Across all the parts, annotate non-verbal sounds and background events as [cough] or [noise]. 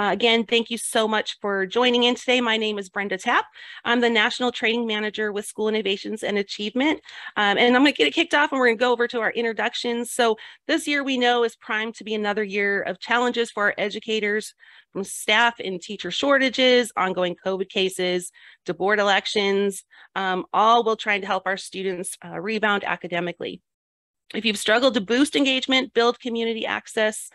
Uh, again, thank you so much for joining in today. My name is Brenda Tapp. I'm the National Training Manager with School Innovations and Achievement. Um, and I'm going to get it kicked off and we're going to go over to our introductions. So this year we know is primed to be another year of challenges for our educators from staff and teacher shortages, ongoing COVID cases, to board elections, um, all while trying to help our students uh, rebound academically. If you've struggled to boost engagement, build community access,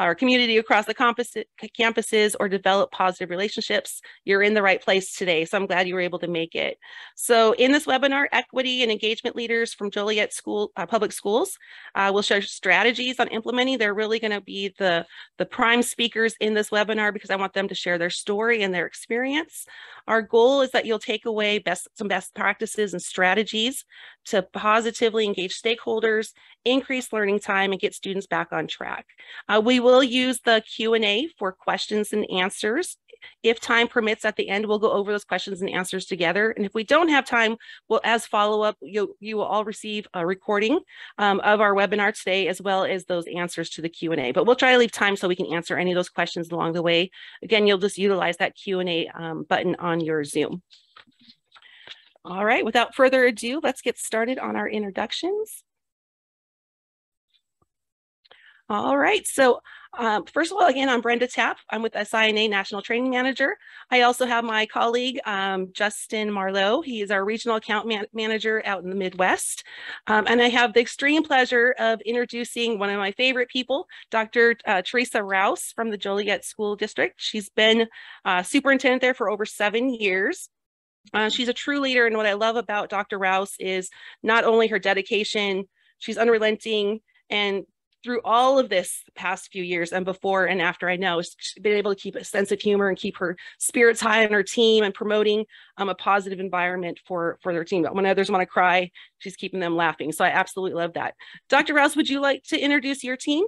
our community across the campus, campuses or develop positive relationships, you're in the right place today. So I'm glad you were able to make it. So in this webinar, equity and engagement leaders from Joliet School uh, Public Schools uh, will share strategies on implementing. They're really going to be the, the prime speakers in this webinar because I want them to share their story and their experience. Our goal is that you'll take away best, some best practices and strategies to positively engage stakeholders, increase learning time, and get students back on track. Uh, we will use the Q&A for questions and answers if time permits at the end, we'll go over those questions and answers together. And if we don't have time, well, as follow-up, you, you will all receive a recording um, of our webinar today, as well as those answers to the Q&A. But we'll try to leave time so we can answer any of those questions along the way. Again, you'll just utilize that Q&A um, button on your Zoom. All right, without further ado, let's get started on our introductions. All right, so um, first of all, again, I'm Brenda Tapp. I'm with SINA National Training Manager. I also have my colleague, um, Justin Marlowe. He is our Regional Account man Manager out in the Midwest. Um, and I have the extreme pleasure of introducing one of my favorite people, Dr. Uh, Teresa Rouse from the Joliet School District. She's been uh, superintendent there for over seven years. Uh, she's a true leader. And what I love about Dr. Rouse is not only her dedication, she's unrelenting and through all of this past few years and before and after I know, she's been able to keep a sense of humor and keep her spirits high on her team and promoting um, a positive environment for, for their team. But when others want to cry, she's keeping them laughing. So I absolutely love that. Dr. Rouse, would you like to introduce your team?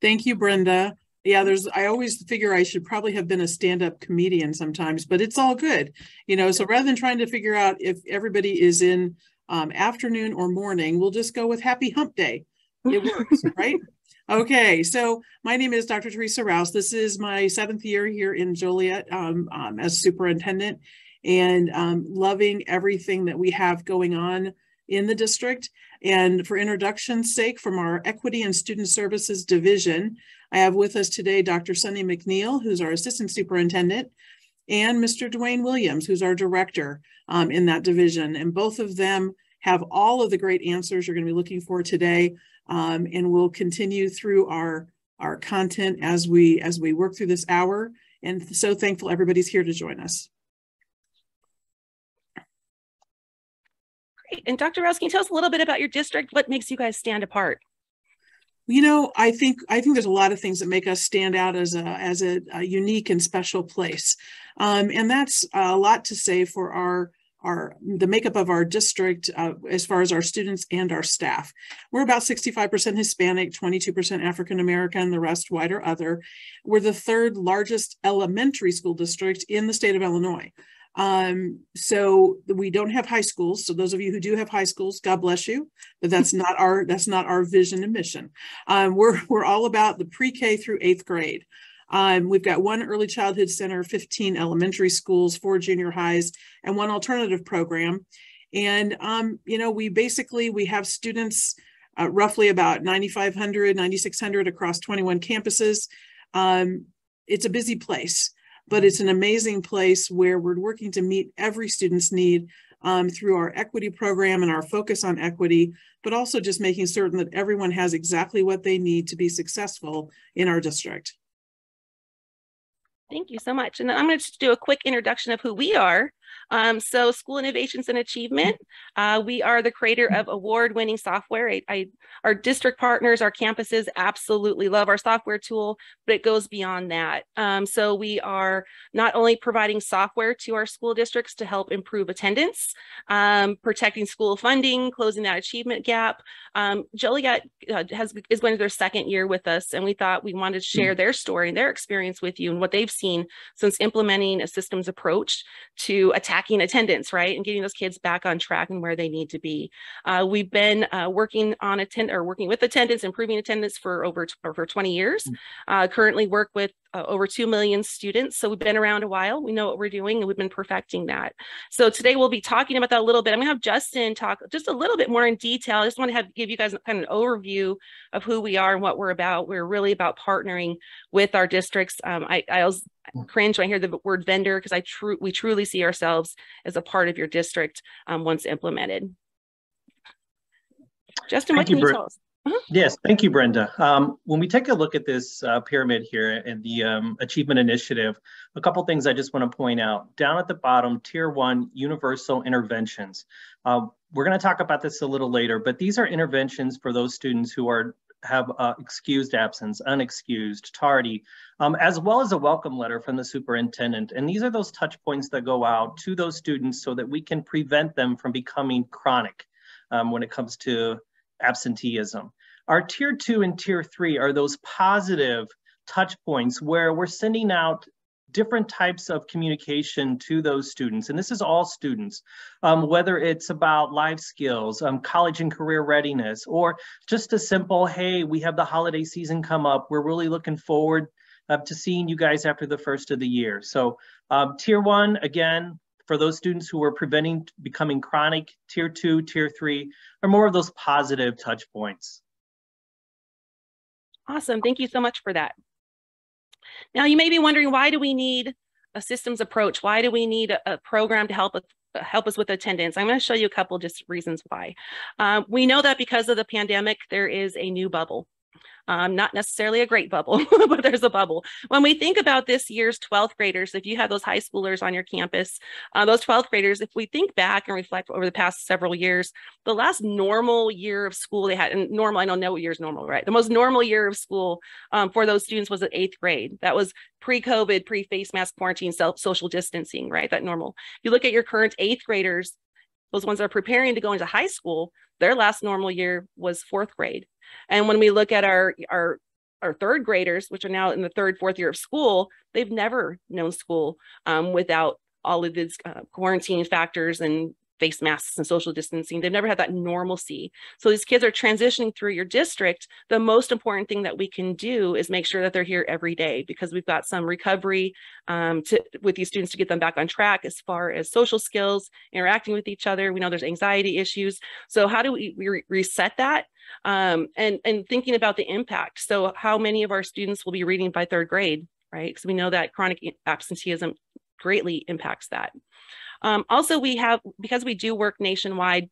Thank you, Brenda. Yeah, there's, I always figure I should probably have been a stand up comedian sometimes, but it's all good. You know, so rather than trying to figure out if everybody is in um, afternoon or morning, we'll just go with happy hump day it works, right? Okay, so my name is Dr. Teresa Rouse. This is my seventh year here in Joliet um, um, as superintendent and um, loving everything that we have going on in the district. And for introduction's sake, from our Equity and Student Services Division, I have with us today Dr. Sunny McNeil, who's our Assistant Superintendent, and Mr. Dwayne Williams, who's our Director um, in that division. And both of them have all of the great answers you're going to be looking for today um, and we'll continue through our our content as we as we work through this hour. And so thankful everybody's here to join us. Great. And dr rouse can you tell us a little bit about your district? What makes you guys stand apart? You know i think i think there's a lot of things that make us stand out as a as a, a unique and special place. Um, and that's a lot to say for our our the makeup of our district uh, as far as our students and our staff. We're about 65% Hispanic, 22% African American, the rest white or other. We're the third largest elementary school district in the state of Illinois. Um, so we don't have high schools. So those of you who do have high schools, God bless you. But that's not our that's not our vision and mission. Um, we're we're all about the pre-K through eighth grade. Um, we've got one early childhood center, 15 elementary schools, four junior highs, and one alternative program. And, um, you know, we basically, we have students uh, roughly about 9,500, 9,600 across 21 campuses. Um, it's a busy place, but it's an amazing place where we're working to meet every student's need um, through our equity program and our focus on equity, but also just making certain that everyone has exactly what they need to be successful in our district. Thank you so much. And I'm going to just do a quick introduction of who we are. Um, so School Innovations and Achievement, uh, we are the creator of award-winning software. I, I, our district partners, our campuses absolutely love our software tool, but it goes beyond that. Um, so we are not only providing software to our school districts to help improve attendance, um, protecting school funding, closing that achievement gap. Um, Joliet uh, has is going to their second year with us, and we thought we wanted to share their story and their experience with you and what they've seen since implementing a systems approach to attacking attendance, right? And getting those kids back on track and where they need to be. Uh, we've been uh, working on attend or working with attendance, improving attendance for over for 20 years. Mm. Uh, currently work with uh, over 2 million students. So we've been around a while. We know what we're doing and we've been perfecting that. So today we'll be talking about that a little bit. I'm gonna have Justin talk just a little bit more in detail. I just want to have give you guys kind of an overview of who we are and what we're about. We're really about partnering with our districts. Um, I, I was cringe when I hear the word vendor because I true we truly see ourselves as a part of your district um, once implemented. Justin, Thank what can you, you tell us? Yes, thank you, Brenda. Um, when we take a look at this uh, pyramid here and the um, achievement initiative, a couple things I just want to point out. Down at the bottom, tier one, universal interventions. Uh, we're going to talk about this a little later, but these are interventions for those students who are have uh, excused absence, unexcused, tardy, um, as well as a welcome letter from the superintendent. And these are those touch points that go out to those students so that we can prevent them from becoming chronic um, when it comes to absenteeism. Our tier two and tier three are those positive touch points where we're sending out different types of communication to those students. And this is all students, um, whether it's about life skills, um, college and career readiness, or just a simple, hey, we have the holiday season come up. We're really looking forward uh, to seeing you guys after the first of the year. So um, tier one, again, for those students who are preventing becoming chronic, tier two, tier three, are more of those positive touch points. Awesome, thank you so much for that. Now you may be wondering, why do we need a systems approach? Why do we need a, a program to help us, help us with attendance? I'm gonna show you a couple just reasons why. Um, we know that because of the pandemic, there is a new bubble um, not necessarily a great bubble, [laughs] but there's a bubble. When we think about this year's 12th graders, if you have those high schoolers on your campus, uh, those 12th graders, if we think back and reflect over the past several years, the last normal year of school they had, and normal, I don't know what year is normal, right? The most normal year of school um, for those students was at eighth grade. That was pre-COVID, pre-face mask quarantine, self social distancing, right? That normal. If you look at your current eighth graders, those ones that are preparing to go into high school, their last normal year was fourth grade. And when we look at our our our third graders, which are now in the third, fourth year of school, they've never known school um, without all of these uh, quarantine factors and face masks and social distancing. They've never had that normalcy. So these kids are transitioning through your district. The most important thing that we can do is make sure that they're here every day because we've got some recovery um, to, with these students to get them back on track as far as social skills, interacting with each other. We know there's anxiety issues. So how do we re reset that? Um, and, and thinking about the impact. So how many of our students will be reading by third grade, right? Because we know that chronic absenteeism greatly impacts that. Um, also, we have, because we do work nationwide,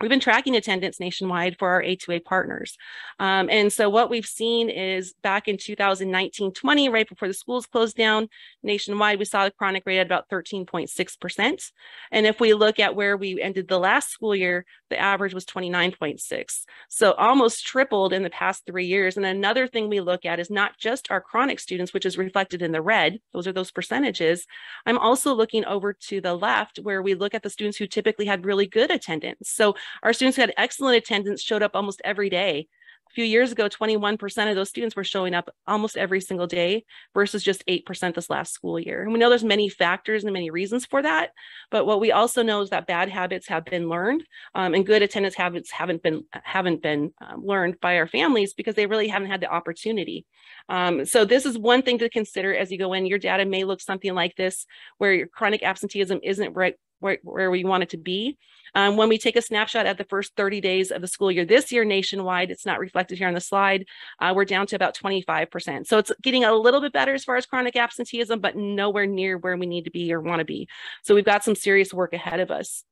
We've been tracking attendance nationwide for our A2A partners. Um, and so what we've seen is back in 2019-20, right before the schools closed down nationwide, we saw the chronic rate at about 13.6%. And if we look at where we ended the last school year, the average was 29.6. So almost tripled in the past three years. And another thing we look at is not just our chronic students, which is reflected in the red, those are those percentages. I'm also looking over to the left where we look at the students who typically had really good attendance. So our students had excellent attendance showed up almost every day. A few years ago, 21% of those students were showing up almost every single day versus just 8% this last school year. And we know there's many factors and many reasons for that. But what we also know is that bad habits have been learned um, and good attendance habits haven't been haven't been um, learned by our families because they really haven't had the opportunity. Um, so this is one thing to consider as you go in. Your data may look something like this, where your chronic absenteeism isn't right where, we want it to be. Um, when we take a snapshot at the first 30 days of the school year this year nationwide, it's not reflected here on the slide, uh, we're down to about 25%. So it's getting a little bit better as far as chronic absenteeism, but nowhere near where we need to be or want to be. So we've got some serious work ahead of us.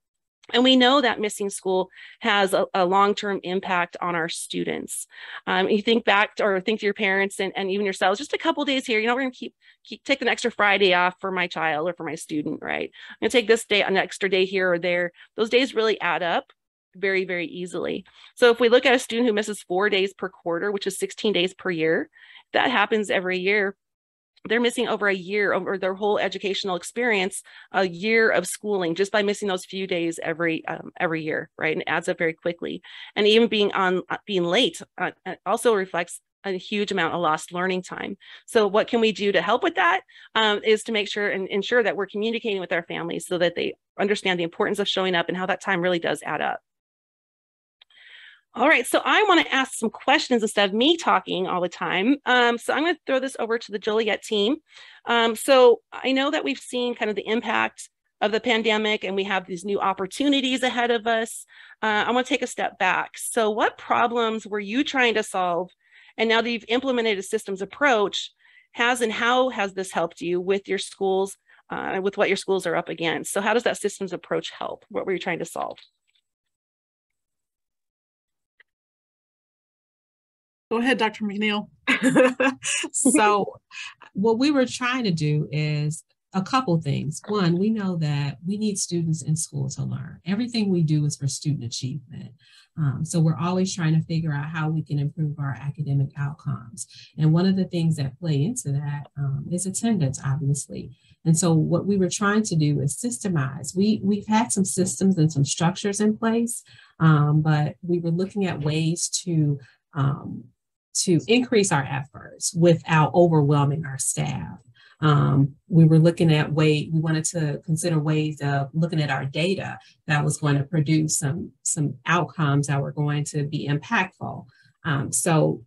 And we know that missing school has a, a long-term impact on our students. Um, you think back to, or think to your parents and, and even yourselves, just a couple days here, you know, we're gonna keep, keep take an extra Friday off for my child or for my student, right? I'm gonna take this day, an extra day here or there. Those days really add up very, very easily. So if we look at a student who misses four days per quarter, which is 16 days per year, that happens every year they're missing over a year over their whole educational experience a year of schooling just by missing those few days every um, every year right and adds up very quickly and even being on uh, being late uh, uh, also reflects a huge amount of lost learning time. So what can we do to help with that? Um, is to make sure and ensure that we're communicating with our families so that they understand the importance of showing up and how that time really does add up. All right, so I want to ask some questions instead of me talking all the time. Um, so I'm going to throw this over to the Joliet team. Um, so I know that we've seen kind of the impact of the pandemic and we have these new opportunities ahead of us. Uh, I want to take a step back. So what problems were you trying to solve? And now that you've implemented a systems approach, has and how has this helped you with your schools, uh, with what your schools are up against? So how does that systems approach help? What were you trying to solve? Go ahead, Dr. McNeil. [laughs] so, what we were trying to do is a couple things. One, we know that we need students in school to learn. Everything we do is for student achievement. Um, so we're always trying to figure out how we can improve our academic outcomes. And one of the things that play into that um, is attendance, obviously. And so what we were trying to do is systemize. We, we've had some systems and some structures in place, um, but we were looking at ways to um, to increase our efforts without overwhelming our staff. Um, we were looking at way we wanted to consider ways of looking at our data that was going to produce some some outcomes that were going to be impactful. Um, so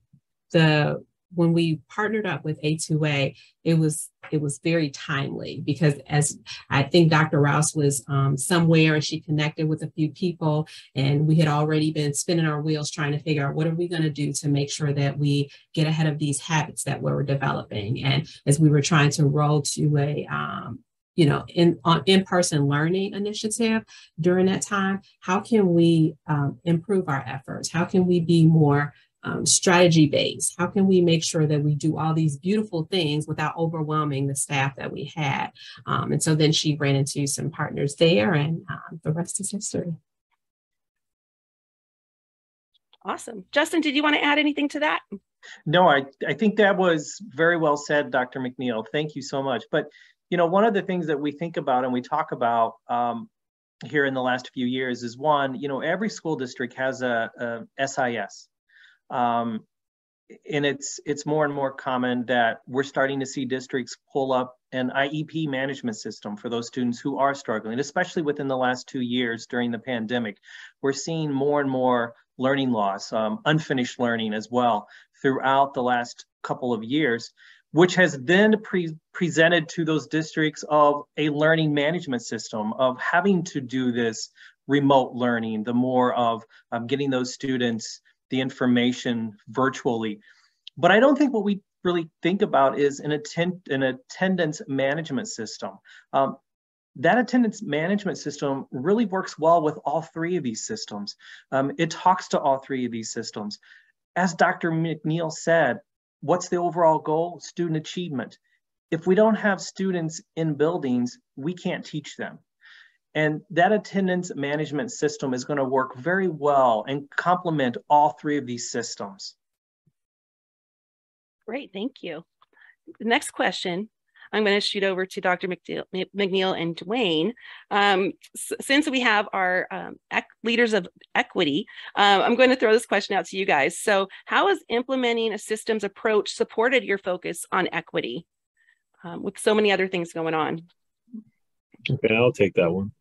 the when we partnered up with A2A, it was it was very timely because as I think Dr. Rouse was um, somewhere and she connected with a few people and we had already been spinning our wheels trying to figure out what are we going to do to make sure that we get ahead of these habits that we were developing. And as we were trying to roll to a um, you know, in on in-person learning initiative during that time, how can we um, improve our efforts? How can we be more um, strategy based? How can we make sure that we do all these beautiful things without overwhelming the staff that we had? Um, and so then she ran into some partners there, and um, the rest is history. Awesome. Justin, did you want to add anything to that? No, I, I think that was very well said, Dr. McNeil. Thank you so much. But, you know, one of the things that we think about and we talk about um, here in the last few years is one, you know, every school district has a, a SIS, um, and it's it's more and more common that we're starting to see districts pull up an IEP management system for those students who are struggling, especially within the last two years during the pandemic. We're seeing more and more learning loss, um, unfinished learning as well throughout the last couple of years, which has then pre presented to those districts of a learning management system of having to do this remote learning, the more of um, getting those students the information virtually. But I don't think what we really think about is an, attend, an attendance management system. Um, that attendance management system really works well with all three of these systems. Um, it talks to all three of these systems. As Dr. McNeil said, what's the overall goal? Student achievement. If we don't have students in buildings, we can't teach them. And that attendance management system is going to work very well and complement all three of these systems. Great, thank you. The next question, I'm going to shoot over to Dr. McNeil and Dwayne. Um, since we have our um, leaders of equity, uh, I'm going to throw this question out to you guys. So how has implementing a systems approach supported your focus on equity um, with so many other things going on? Okay, I'll take that one.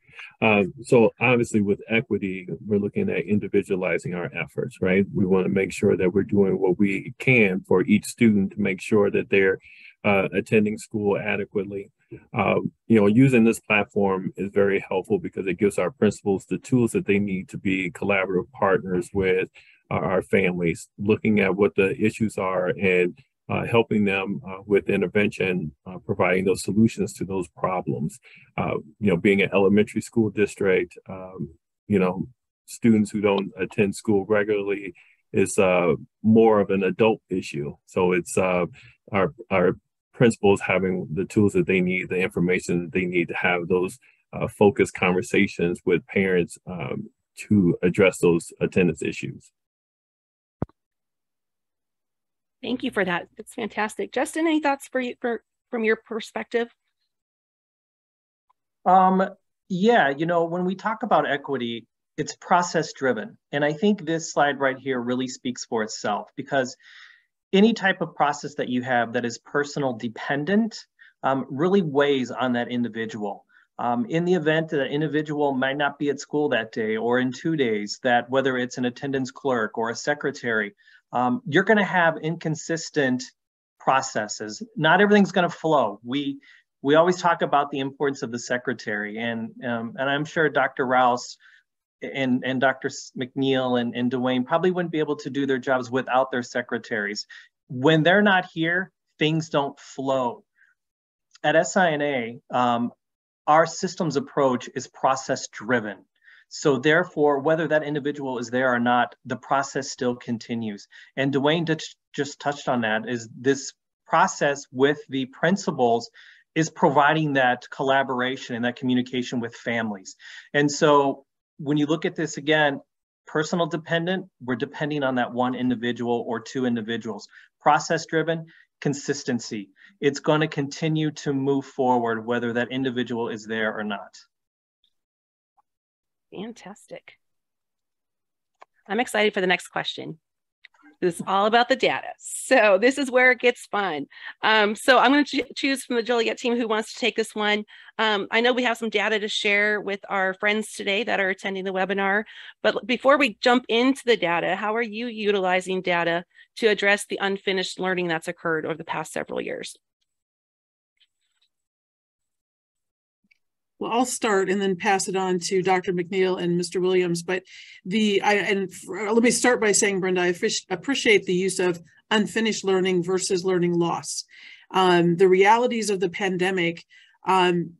Uh, so obviously with equity, we're looking at individualizing our efforts, right? We want to make sure that we're doing what we can for each student to make sure that they're uh, attending school adequately. Uh, you know, using this platform is very helpful because it gives our principals the tools that they need to be collaborative partners with our families, looking at what the issues are and uh, helping them uh, with intervention, uh, providing those solutions to those problems. Uh, you know, being an elementary school district, um, you know, students who don't attend school regularly is uh, more of an adult issue. So it's uh, our our principals having the tools that they need, the information that they need to have those focused conversations with parents um, to address those attendance issues. Thank you for that. It's fantastic. Justin, any thoughts for you for, from your perspective? Um, yeah, you know, when we talk about equity, it's process driven. And I think this slide right here really speaks for itself because any type of process that you have that is personal dependent um, really weighs on that individual. Um, in the event that an individual might not be at school that day or in two days, that whether it's an attendance clerk or a secretary, um, you're going to have inconsistent processes. Not everything's going to flow. We we always talk about the importance of the secretary, and um, and I'm sure Dr. Rouse and and Dr. McNeil and, and Dwayne probably wouldn't be able to do their jobs without their secretaries. When they're not here, things don't flow. At SINA, um, our systems approach is process driven. So therefore, whether that individual is there or not, the process still continues. And Dwayne just touched on that is this process with the principals is providing that collaboration and that communication with families. And so when you look at this again, personal dependent, we're depending on that one individual or two individuals. Process driven, consistency. It's going to continue to move forward whether that individual is there or not. Fantastic. I'm excited for the next question. This is all about the data. So this is where it gets fun. Um, so I'm going to choose from the Joliet team who wants to take this one. Um, I know we have some data to share with our friends today that are attending the webinar, but before we jump into the data, how are you utilizing data to address the unfinished learning that's occurred over the past several years? Well, I'll start and then pass it on to Dr. McNeil and Mr. Williams. But the I and for, let me start by saying, Brenda, I appreciate the use of unfinished learning versus learning loss. Um, the realities of the pandemic, um,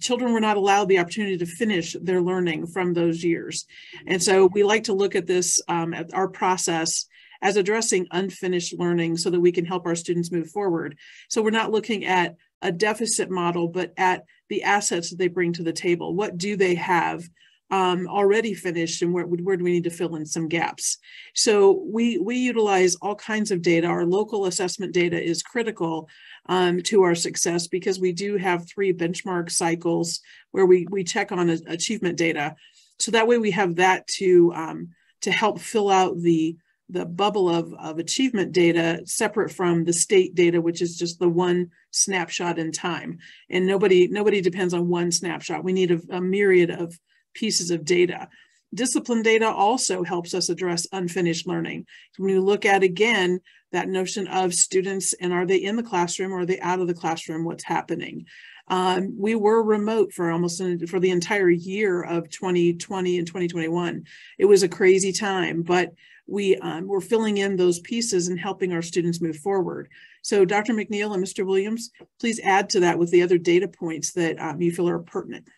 children were not allowed the opportunity to finish their learning from those years, and so we like to look at this um, at our process as addressing unfinished learning so that we can help our students move forward. So we're not looking at a deficit model, but at the assets that they bring to the table. What do they have um, already finished and where, where do we need to fill in some gaps? So we, we utilize all kinds of data. Our local assessment data is critical um, to our success because we do have three benchmark cycles where we, we check on achievement data. So that way we have that to, um, to help fill out the the bubble of, of achievement data separate from the state data, which is just the one snapshot in time. And nobody, nobody depends on one snapshot. We need a, a myriad of pieces of data. Discipline data also helps us address unfinished learning. When you look at, again, that notion of students and are they in the classroom or are they out of the classroom, what's happening? Um, we were remote for almost an, for the entire year of 2020 and 2021. It was a crazy time, but we um, we're filling in those pieces and helping our students move forward. So Dr. McNeil and Mr. Williams, please add to that with the other data points that um, you feel are pertinent.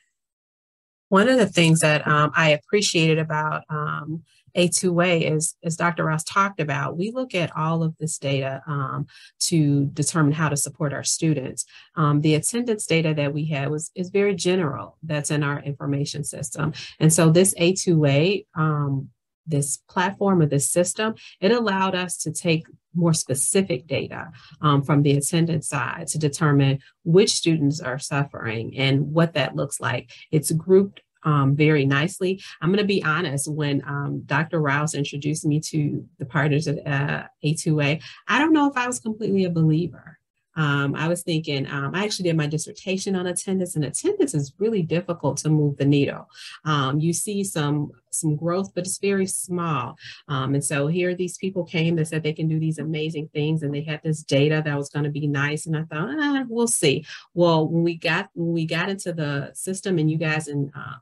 One of the things that um, I appreciated about um, A2A is, as Dr. Ross talked about, we look at all of this data um, to determine how to support our students. Um, the attendance data that we had was is very general that's in our information system. And so this A2A um, this platform or this system, it allowed us to take more specific data um, from the attendance side to determine which students are suffering and what that looks like. It's grouped um, very nicely. I'm going to be honest, when um, Dr. Rouse introduced me to the partners at uh, A2A, I don't know if I was completely a believer. Um, I was thinking, um, I actually did my dissertation on attendance, and attendance is really difficult to move the needle. Um, you see some some growth, but it's very small. Um, and so here these people came that said they can do these amazing things, and they had this data that was going to be nice. And I thought, ah, we'll see. Well, when we got when we got into the system, and you guys and uh,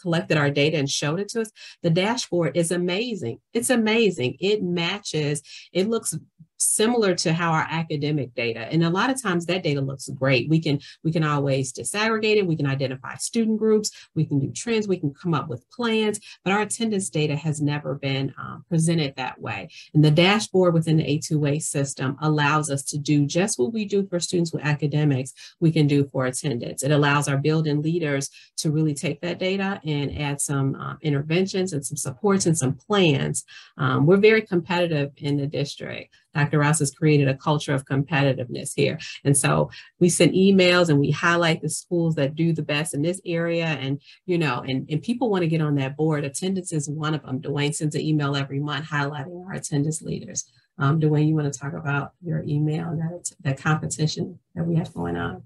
collected our data and showed it to us, the dashboard is amazing. It's amazing. It matches, it looks similar to how our academic data and a lot of times that data looks great. We can we can always disaggregate it. We can identify student groups. We can do trends. We can come up with plans. But our attendance data has never been um, presented that way. And the dashboard within the a2a system allows us to do just what we do for students with academics we can do for attendance. It allows our building leaders to really take that data and add some um, interventions and some supports and some plans. Um, we're very competitive in the district Dr. Ross has created a culture of competitiveness here. And so we send emails and we highlight the schools that do the best in this area. And, you know, and, and people want to get on that board. Attendance is one of them. Dwayne sends an email every month highlighting our attendance leaders. Um, Dwayne, you want to talk about your email and that, that competition that we have going on?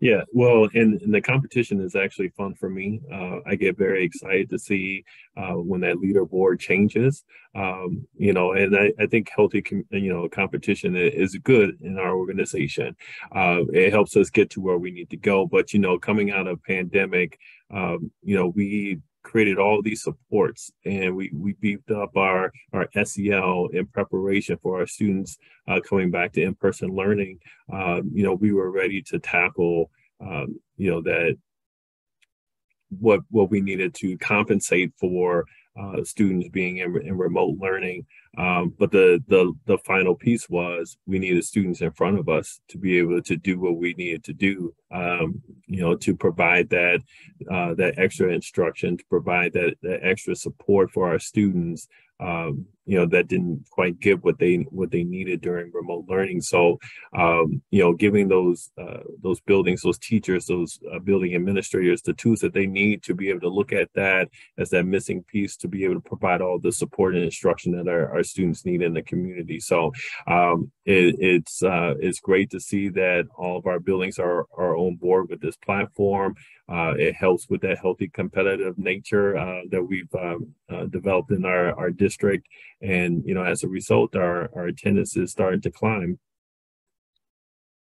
Yeah, well, and, and, the competition is actually fun for me. Uh, I get very excited to see uh, when that leaderboard changes. Um, you know, and I, I think healthy, com- you know, competition is good in our organization. Uh, it helps us get to where we need to go. But you know, coming out of pandemic, um, you know, we created all these supports and we, we beefed up our, our SEL in preparation for our students uh, coming back to in-person learning. Um, you know, we were ready to tackle, um, you know, that what what we needed to compensate for uh, students being in, in remote learning. Um, but the, the the final piece was we needed students in front of us to be able to do what we needed to do. Um, you know, to provide that uh, that extra instruction, to provide that, that extra support for our students um, you know that didn't quite give what they what they needed during remote learning. So um, you know giving those uh, those buildings those teachers those uh, building administrators the tools that they need to be able to look at that as that missing piece to be able to provide all the support and instruction that our, our students need in the community. So um, it, it's uh, it's great to see that all of our buildings are, are on board with this platform. Uh, it helps with that healthy competitive nature uh, that we've um, uh, developed in our, our district. And, you know, as a result, our, our attendance is starting to climb.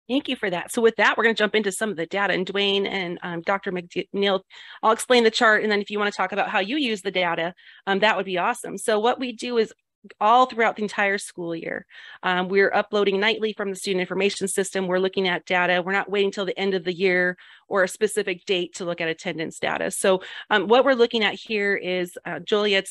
Thank you for that. So with that, we're going to jump into some of the data and Dwayne and um, Dr. McNeil, I'll explain the chart. And then if you want to talk about how you use the data, um, that would be awesome. So what we do is all throughout the entire school year. Um, we're uploading nightly from the student information system. We're looking at data. We're not waiting till the end of the year or a specific date to look at attendance data. So um, what we're looking at here is uh,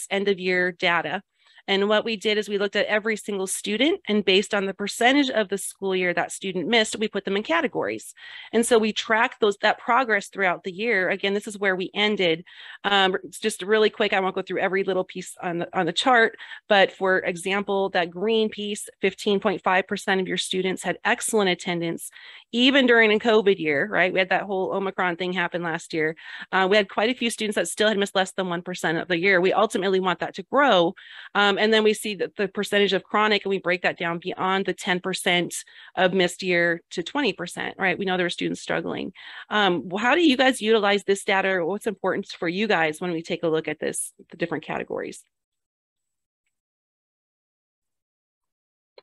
end of year data. And what we did is we looked at every single student and based on the percentage of the school year that student missed, we put them in categories. And so we track those that progress throughout the year. Again, this is where we ended. Um, just really quick, I won't go through every little piece on the, on the chart, but for example, that green piece, 15.5% of your students had excellent attendance, even during a COVID year, right? We had that whole Omicron thing happen last year. Uh, we had quite a few students that still had missed less than 1% of the year. We ultimately want that to grow. Um, and then we see that the percentage of chronic, and we break that down beyond the 10% of missed year to 20%, right? We know there are students struggling. Um, how do you guys utilize this data? What's important for you guys when we take a look at this, the different categories?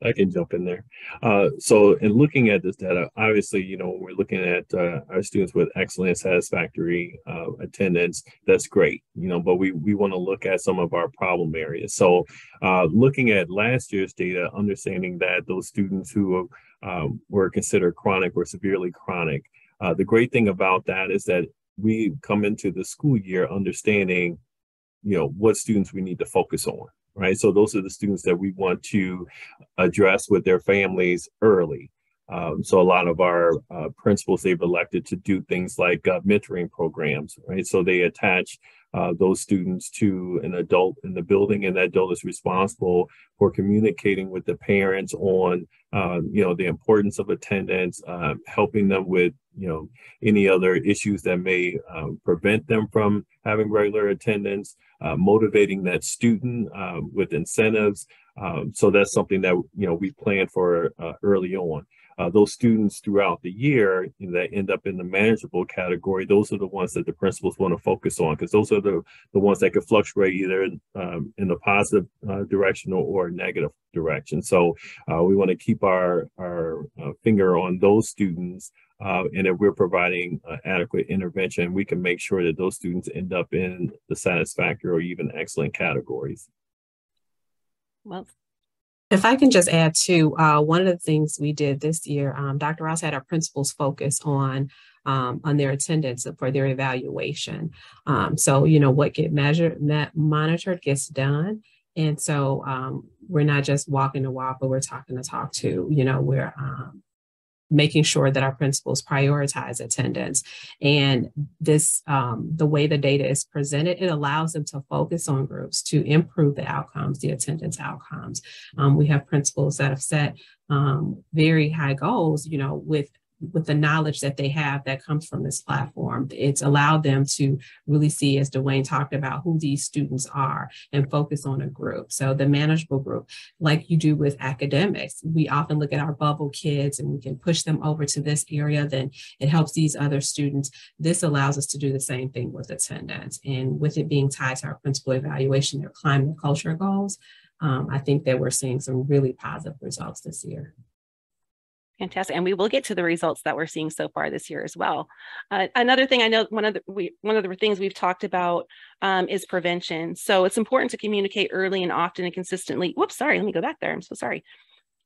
I can jump in there. Uh, so, in looking at this data, obviously, you know, we're looking at uh, our students with excellent, satisfactory uh, attendance, that's great, you know, but we, we want to look at some of our problem areas. So, uh, looking at last year's data, understanding that those students who um, were considered chronic or severely chronic, uh, the great thing about that is that we come into the school year understanding, you know, what students we need to focus on right? So those are the students that we want to address with their families early. Um, so a lot of our uh, principals, they've elected to do things like uh, mentoring programs, right? So they attach uh, those students to an adult in the building, and that adult is responsible for communicating with the parents on, uh, you know, the importance of attendance, uh, helping them with, you know, any other issues that may um, prevent them from having regular attendance, uh, motivating that student um, with incentives. Um, so that's something that you know we plan for uh, early on uh, those students throughout the year that end up in the manageable category, those are the ones that the principals want to focus on because those are the, the ones that could fluctuate either um, in the positive uh, direction or, negative direction. So uh, we want to keep our, our uh, finger on those students uh, and if we're providing uh, adequate intervention, we can make sure that those students end up in the satisfactory or even excellent categories. Well, if I can just add to uh, one of the things we did this year, um, Dr. Ross had our principals focus on um, on their attendance for their evaluation. Um, so you know what get measured, monitored gets done, and so um, we're not just walking the walk, but we're talking to talk to. You know we're um, making sure that our principals prioritize attendance. And this, um, the way the data is presented, it allows them to focus on groups to improve the outcomes, the attendance outcomes. Um, we have principals that have set um, very high goals, you know, with with the knowledge that they have that comes from this platform, it's allowed them to really see, as Dwayne talked about, who these students are and focus on a group. So the manageable group, like you do with academics, we often look at our bubble kids and we can push them over to this area, then it helps these other students. This allows us to do the same thing with attendance. And with it being tied to our principal evaluation, their climate culture goals, um, I think that we're seeing some really positive results this year. Fantastic, and we will get to the results that we're seeing so far this year as well. Uh, another thing I know one of the we, one of the things we've talked about um, is prevention. So it's important to communicate early and often and consistently. Whoops, sorry, let me go back there. I'm so sorry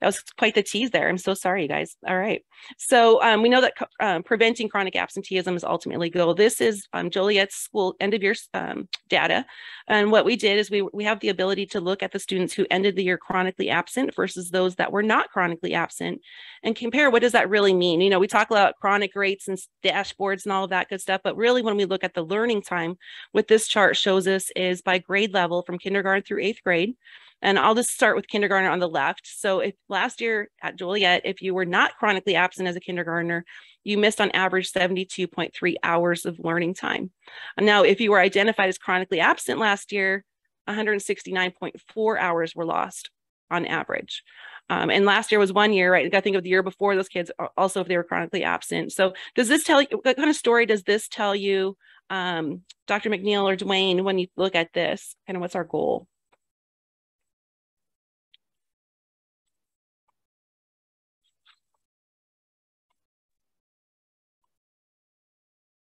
that was quite the tease there. I'm so sorry, you guys. All right. So um, we know that um, preventing chronic absenteeism is ultimately goal. This is um, Joliet's school end of year um, data. And what we did is we, we have the ability to look at the students who ended the year chronically absent versus those that were not chronically absent and compare what does that really mean? You know, we talk about chronic rates and dashboards and all of that good stuff, but really when we look at the learning time, what this chart shows us is by grade level from kindergarten through eighth grade, and I'll just start with kindergartner on the left. So if last year at Joliet, if you were not chronically absent as a kindergartner, you missed on average 72.3 hours of learning time. Now, if you were identified as chronically absent last year, 169.4 hours were lost on average. Um, and last year was one year, right? To think of the year before those kids, also if they were chronically absent. So, does this tell you what kind of story does this tell you, um, Dr. McNeil or Dwayne, when you look at this? Kind of what's our goal?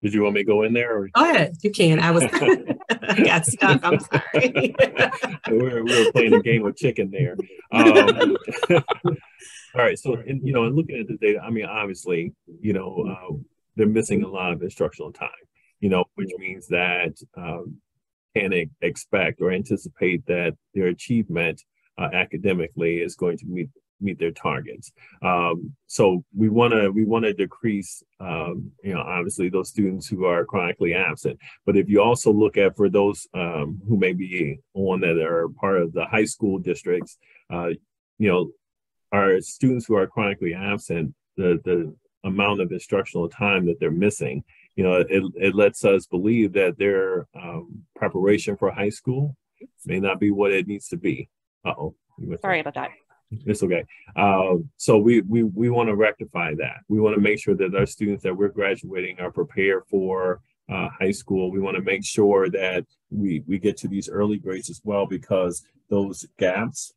Did you want me to go in there? Or? Go ahead. You can. I was I [laughs] [laughs] got stuck. I'm sorry. [laughs] we, were, we were playing a game of chicken there. Um, all right. So, in, you know, and looking at the data, I mean, obviously, you know, uh, they're missing a lot of instructional time, you know, which means that um, can expect or anticipate that their achievement uh, academically is going to meet meet their targets. Um, so we want to we want to decrease, um, you know, obviously those students who are chronically absent. But if you also look at for those um, who may be on that are part of the high school districts, uh, you know, our students who are chronically absent, the the amount of instructional time that they're missing, you know, it, it lets us believe that their um, preparation for high school may not be what it needs to be. Uh oh. Sorry about that. It's okay. Uh, so we we we want to rectify that. We want to make sure that our students that we're graduating are prepared for uh, high school. We want to make sure that we we get to these early grades as well because those gaps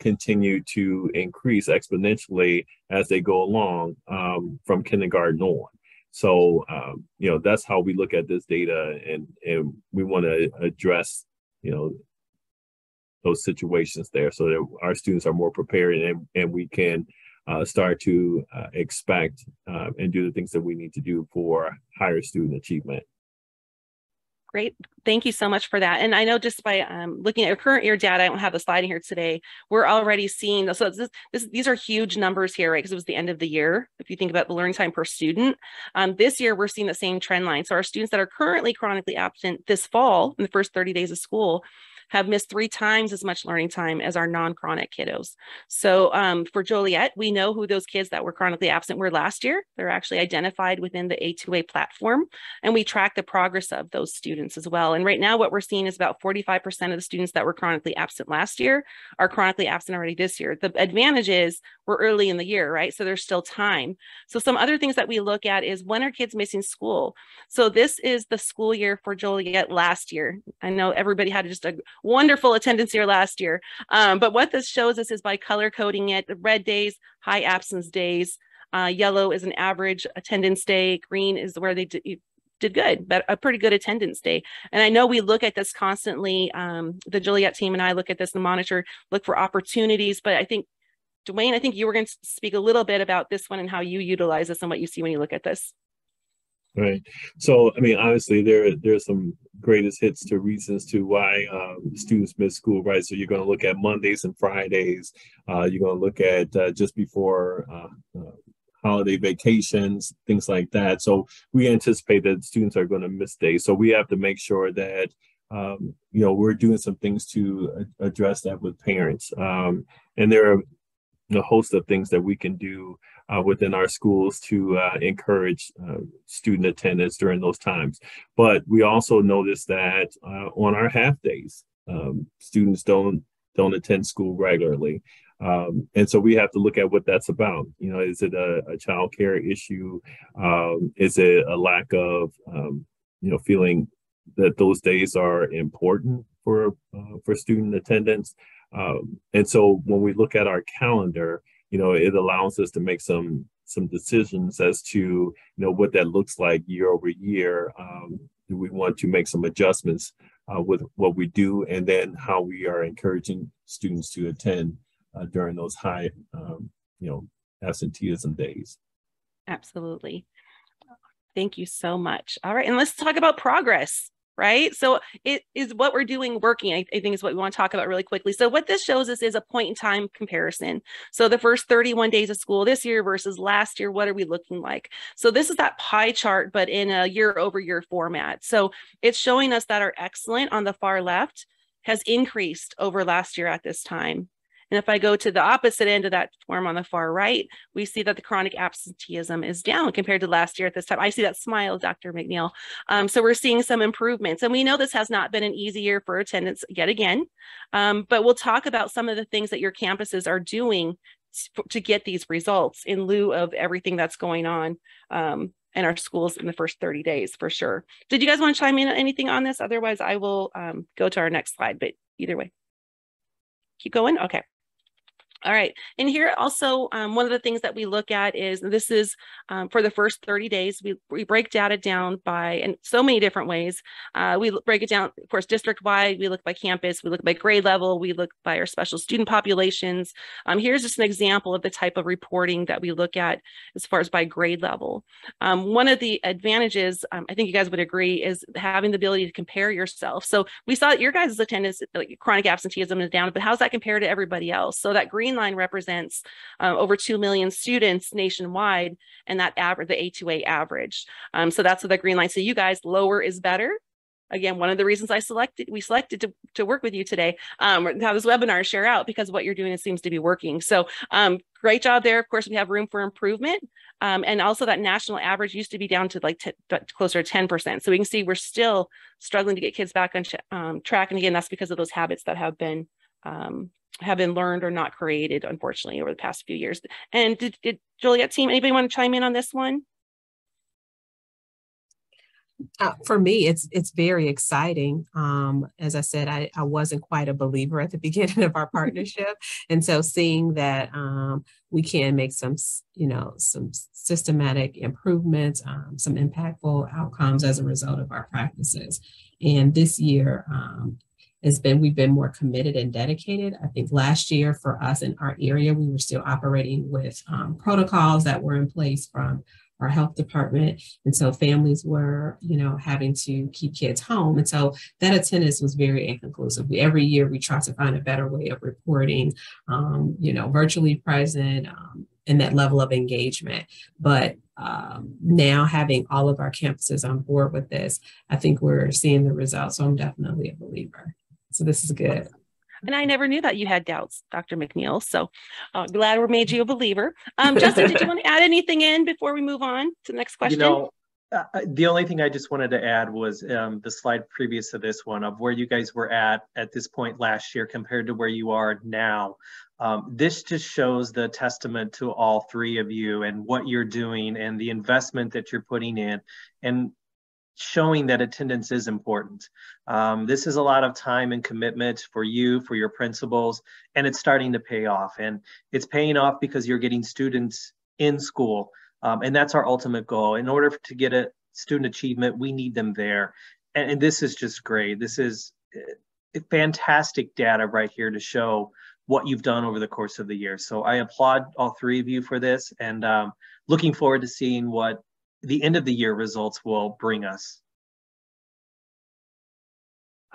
continue to increase exponentially as they go along um, from kindergarten on. So um, you know that's how we look at this data, and and we want to address you know those situations there so that our students are more prepared and, and we can uh, start to uh, expect uh, and do the things that we need to do for higher student achievement. Great. Thank you so much for that. And I know just by um, looking at your current year data, I don't have the slide in here today. We're already seeing, so this, this, these are huge numbers here, right? Because it was the end of the year. If you think about the learning time per student, um, this year we're seeing the same trend line. So our students that are currently chronically absent this fall in the first 30 days of school have missed three times as much learning time as our non-chronic kiddos. So um, for Joliet, we know who those kids that were chronically absent were last year. They're actually identified within the A2A platform, and we track the progress of those students as well. And right now, what we're seeing is about 45% of the students that were chronically absent last year are chronically absent already this year. The advantage is we're early in the year, right? So there's still time. So some other things that we look at is when are kids missing school? So this is the school year for Joliet last year. I know everybody had just a wonderful attendance year last year. Um, but what this shows us is by color coding it, the red days, high absence days, uh, yellow is an average attendance day, green is where they did, good, but a pretty good attendance day. And I know we look at this constantly. Um, the Joliet team and I look at this and monitor, look for opportunities. But I think, Dwayne, I think you were going to speak a little bit about this one and how you utilize this and what you see when you look at this. Right. So, I mean, obviously, there there's some greatest hits to reasons to why um, students miss school, right? So you're going to look at Mondays and Fridays. Uh, you're going to look at uh, just before uh, uh, holiday vacations, things like that. So we anticipate that students are going to miss days. So we have to make sure that um, you know we're doing some things to address that with parents. Um, and there are a host of things that we can do uh, within our schools to uh, encourage uh, student attendance during those times. But we also notice that uh, on our half days, um, students don't don't attend school regularly. Um, and so we have to look at what that's about. You know, is it a, a child care issue? Um, is it a lack of, um, you know, feeling that those days are important for uh, for student attendance? Um, and so when we look at our calendar, you know, it allows us to make some some decisions as to you know what that looks like year over year. Um, do we want to make some adjustments uh, with what we do, and then how we are encouraging students to attend uh, during those high, um, you know, absenteeism days. Absolutely. Thank you so much. All right, and let's talk about progress right? So it is what we're doing working, I, I, think is what we want to talk about really quickly. So what this shows us is a point in time comparison. So the first 31 days of school this year versus last year, what are we looking like? So this is that pie chart, but in a year over year format. So it's showing us that our excellent on the far left has increased over last year at this time. And if I go to the opposite end of that form on the far right, we see that the chronic absenteeism is down compared to last year at this time. I see that smile, Dr. McNeil. Um, so we're seeing some improvements. And we know this has not been an easy year for attendance yet again, um, but we'll talk about some of the things that your campuses are doing to get these results in lieu of everything that's going on um, in our schools in the first 30 days for sure. Did you guys want to chime in on anything on this? Otherwise, I will um, go to our next slide, but either way. Keep going? Okay. All right, and here also um, one of the things that we look at is this is um, for the first 30 days, we, we break data down by in so many different ways. Uh, we break it down, of course, district wide, we look by campus, we look by grade level, we look by our special student populations. Um, here's just an example of the type of reporting that we look at as far as by grade level. Um, one of the advantages, um, I think you guys would agree, is having the ability to compare yourself. So we saw your guys' attendance, like chronic absenteeism is down, but how's that compared to everybody else? So that green green line represents uh, over 2 million students nationwide and that average, the A2A average. Um, so that's the green line. So you guys, lower is better. Again, one of the reasons I selected, we selected to, to work with you today, um, have this webinar share out because what you're doing seems to be working. So um, great job there. Of course, we have room for improvement. Um, and also that national average used to be down to like closer to 10%. So we can see we're still struggling to get kids back on um, track. And again, that's because of those habits that have been um, have been learned or not created, unfortunately, over the past few years. And did, did Joliet team, anybody want to chime in on this one? Uh, for me, it's it's very exciting. Um, as I said, I, I wasn't quite a believer at the [laughs] beginning of our [laughs] partnership, and so seeing that um, we can make some, you know, some systematic improvements, um, some impactful outcomes as a result of our practices. And this year, um, has been we've been more committed and dedicated. I think last year for us in our area, we were still operating with um, protocols that were in place from our health department. And so families were, you know, having to keep kids home. And so that attendance was very inconclusive. Every year we try to find a better way of reporting, um, you know, virtually present um, and that level of engagement. But um, now having all of our campuses on board with this, I think we're seeing the results. So I'm definitely a believer. So this is good. And I never knew that you had doubts, Dr. McNeil. So uh, glad we made you a believer. Um, Justin, did you want to add anything in before we move on to the next question? You know, uh, uh, the only thing I just wanted to add was um, the slide previous to this one of where you guys were at at this point last year compared to where you are now. Um, this just shows the testament to all three of you and what you're doing and the investment that you're putting in. And showing that attendance is important. Um, this is a lot of time and commitment for you, for your principals, and it's starting to pay off. And it's paying off because you're getting students in school. Um, and that's our ultimate goal. In order to get a student achievement, we need them there. And, and this is just great. This is uh, fantastic data right here to show what you've done over the course of the year. So I applaud all three of you for this and um, looking forward to seeing what the end of the year results will bring us.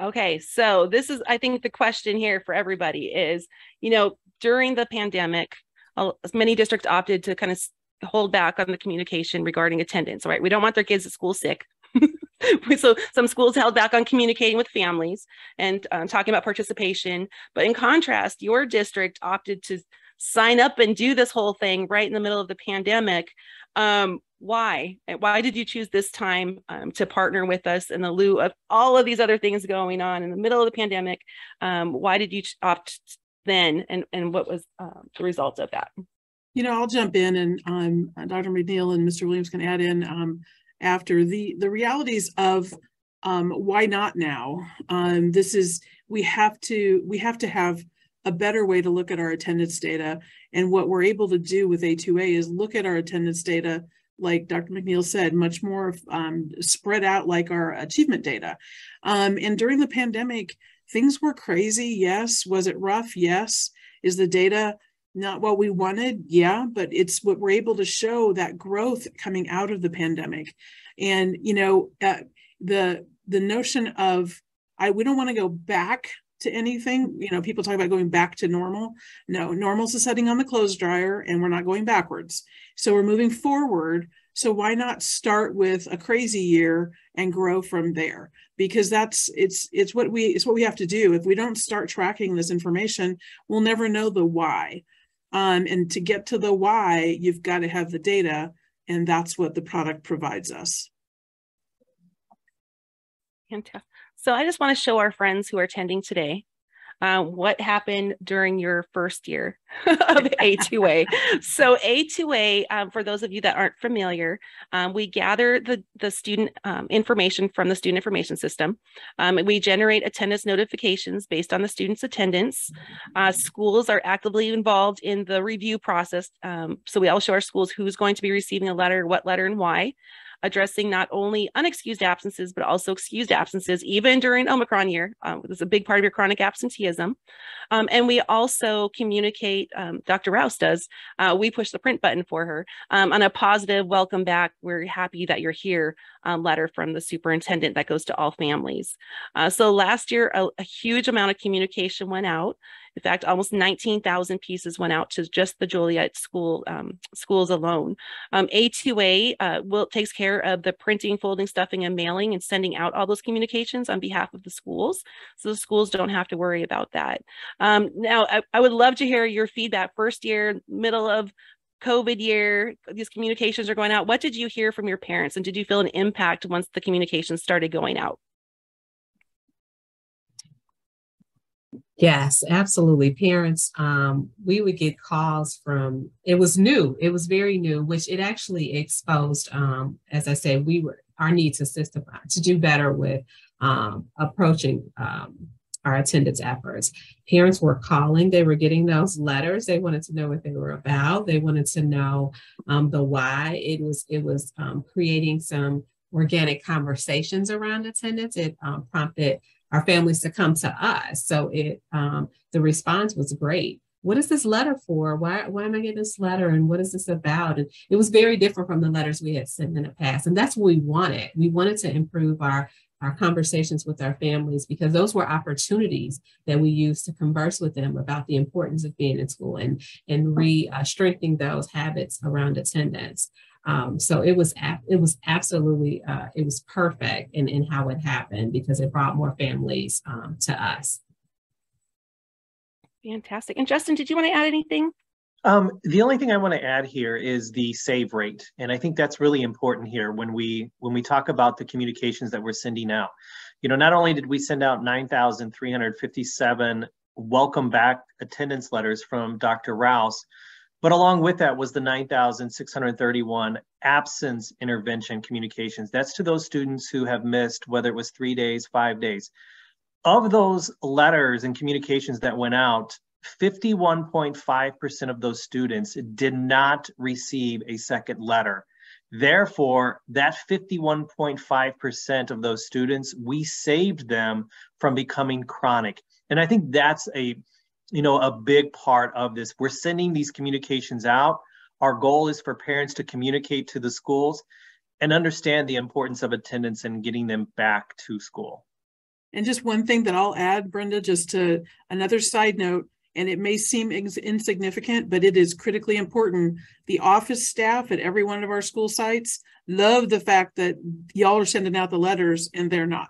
Okay, so this is, I think, the question here for everybody is, you know, during the pandemic, many districts opted to kind of hold back on the communication regarding attendance, right? We don't want their kids at school sick. [laughs] so some schools held back on communicating with families and um, talking about participation. But in contrast, your district opted to sign up and do this whole thing right in the middle of the pandemic. Um, why? Why did you choose this time um, to partner with us in the lieu of all of these other things going on in the middle of the pandemic? Um, why did you opt then, and and what was uh, the result of that? You know, I'll jump in, and um, Dr. McNeil and Mr. Williams can add in um, after the the realities of um, why not now. Um, this is we have to we have to have a better way to look at our attendance data, and what we're able to do with A2A is look at our attendance data like Dr. McNeil said, much more um, spread out like our achievement data. Um, and during the pandemic, things were crazy. Yes. Was it rough? Yes. Is the data not what we wanted? Yeah. But it's what we're able to show that growth coming out of the pandemic. And, you know, uh, the, the notion of, I, we don't want to go back to anything. You know, people talk about going back to normal. No, normal's a setting on the clothes dryer and we're not going backwards. So we're moving forward. So why not start with a crazy year and grow from there? Because that's it's it's what we it's what we have to do. If we don't start tracking this information, we'll never know the why. Um, and to get to the why, you've got to have the data, and that's what the product provides us. Fantastic. So I just want to show our friends who are attending today uh, what happened during your first year [laughs] of A2A. [laughs] so A2A, um, for those of you that aren't familiar, um, we gather the, the student um, information from the student information system. Um, we generate attendance notifications based on the student's attendance. Uh, schools are actively involved in the review process. Um, so we all show our schools who's going to be receiving a letter, what letter and why addressing not only unexcused absences, but also excused absences, even during Omicron year. Um, this is a big part of your chronic absenteeism. Um, and we also communicate, um, Dr. Rouse does, uh, we push the print button for her um, on a positive welcome back. We're happy that you're here um, letter from the superintendent that goes to all families. Uh, so last year, a, a huge amount of communication went out. In fact, almost 19,000 pieces went out to just the Joliet school um, schools alone. Um, A2A uh, will takes care of the printing, folding, stuffing, and mailing and sending out all those communications on behalf of the schools. So the schools don't have to worry about that. Um, now, I, I would love to hear your feedback first year, middle of COVID year, these communications are going out. What did you hear from your parents? And did you feel an impact once the communications started going out? Yes, absolutely. Parents, um, we would get calls from, it was new, it was very new, which it actually exposed, um, as I said, we were, our need to system to do better with um, approaching um, our attendance efforts. Parents were calling, they were getting those letters. They wanted to know what they were about. They wanted to know um, the why. It was, it was um, creating some organic conversations around attendance. It prompted our families to come to us. So it um, the response was great. What is this letter for? Why, why am I getting this letter? And what is this about? And it was very different from the letters we had sent in the past. And that's what we wanted. We wanted to improve our our conversations with our families because those were opportunities that we used to converse with them about the importance of being in school and and re uh, strengthening those habits around attendance. Um, so it was it was absolutely uh, it was perfect in, in how it happened because it brought more families um, to us. Fantastic. And Justin, did you want to add anything? Um, the only thing I want to add here is the save rate, and I think that's really important here when we when we talk about the communications that we're sending out. You know, not only did we send out 9,357 welcome back attendance letters from Dr. Rouse, but along with that was the 9,631 absence intervention communications. That's to those students who have missed, whether it was three days, five days. Of those letters and communications that went out, 51.5% of those students did not receive a second letter. Therefore, that 51.5% of those students, we saved them from becoming chronic. And I think that's a you know, a big part of this. We're sending these communications out. Our goal is for parents to communicate to the schools and understand the importance of attendance and getting them back to school. And just one thing that I'll add, Brenda, just to another side note, and it may seem insignificant, but it is critically important. The office staff at every one of our school sites love the fact that y'all are sending out the letters and they're not.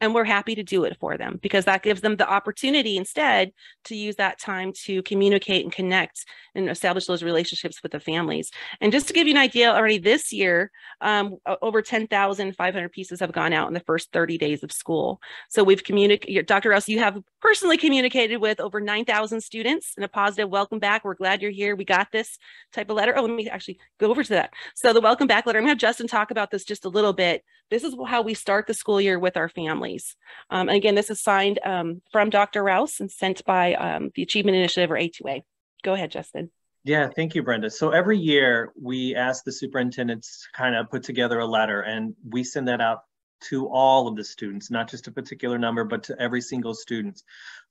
And we're happy to do it for them because that gives them the opportunity instead to use that time to communicate and connect and establish those relationships with the families. And just to give you an idea, already this year, um, over 10,500 pieces have gone out in the first 30 days of school. So we've communicated, Dr. Rouse, you have personally communicated with over 9,000 students in a positive welcome back. We're glad you're here. We got this type of letter. Oh, let me actually go over to that. So the welcome back letter, I'm going to have Justin talk about this just a little bit. This is how we start the school year with our families. Um, and again, this is signed um, from Dr. Rouse and sent by um, the Achievement Initiative or A2A. Go ahead, Justin. Yeah, thank you, Brenda. So every year we ask the superintendents to kind of put together a letter and we send that out to all of the students, not just a particular number, but to every single student.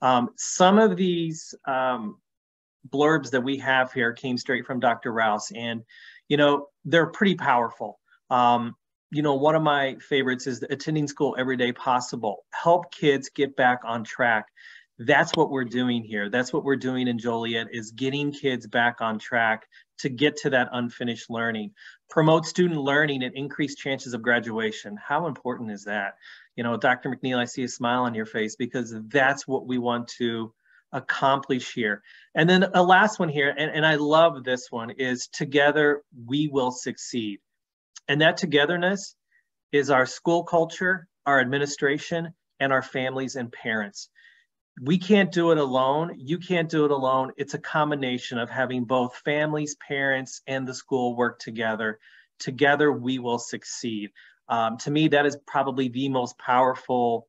Um, some of these um, blurbs that we have here came straight from Dr. Rouse and, you know, they're pretty powerful. Um, you know, one of my favorites is attending school every day possible. Help kids get back on track that's what we're doing here. That's what we're doing in Joliet is getting kids back on track to get to that unfinished learning. Promote student learning and increase chances of graduation. How important is that? You know, Dr. McNeil, I see a smile on your face because that's what we want to accomplish here. And then a last one here, and, and I love this one, is together we will succeed. And that togetherness is our school culture, our administration, and our families and parents we can't do it alone. You can't do it alone. It's a combination of having both families, parents, and the school work together. Together, we will succeed. Um, to me, that is probably the most powerful